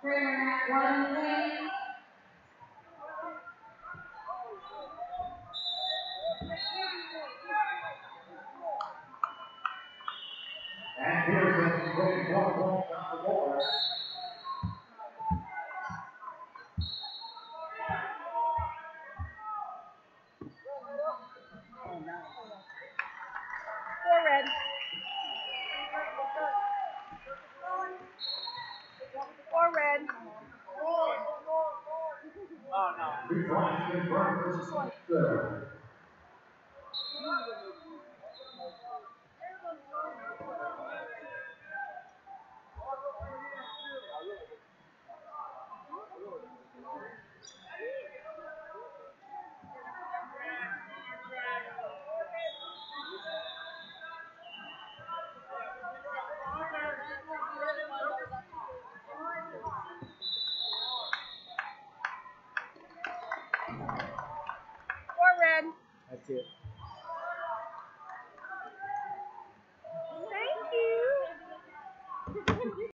And Peterson looking one point on the board. No. Two points confirmed. Good. Four red. That's it.